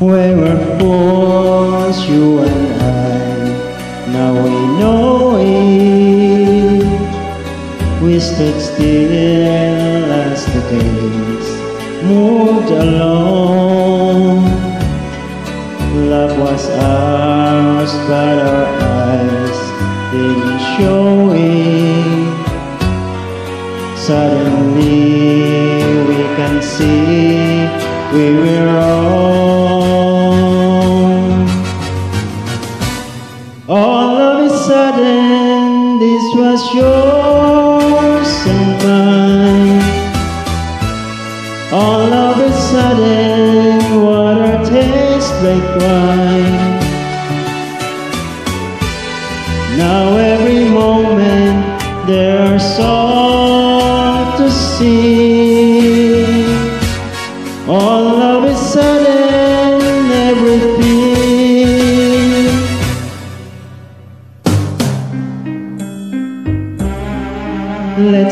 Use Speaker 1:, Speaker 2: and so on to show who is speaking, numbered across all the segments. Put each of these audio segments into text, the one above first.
Speaker 1: We were fools, you and I. Now we know it. We stood still as the days moved along. Love was ours, but our eyes didn't show it. Suddenly we can see we were wrong. Sudden, this was yours and mine. All of a sudden, water tastes like wine. Now every moment there are songs to sing.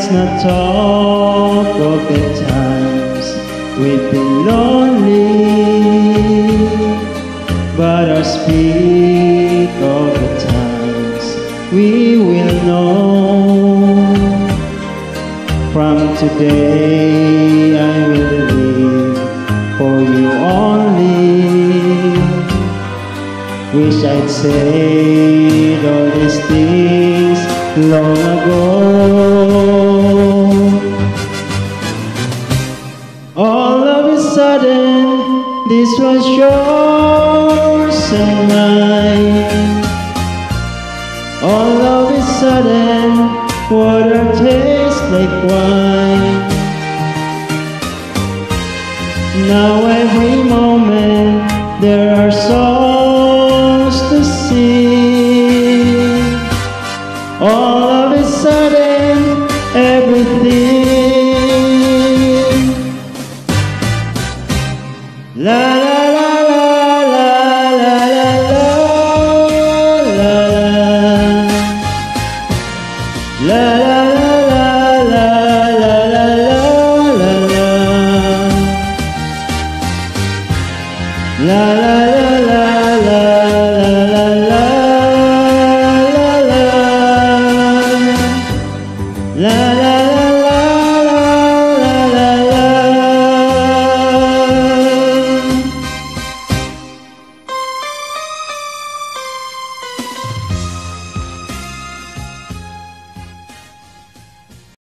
Speaker 1: Let's not talk of the times we've been lonely, but I'll speak of the times we will know. From today, I will live for you only. Wish I'd said all these things long ago. This was yours and mine. All of a sudden, water tastes like wine. Now every moment there are souls to see All la la la la.